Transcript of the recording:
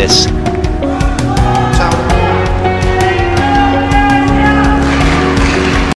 this.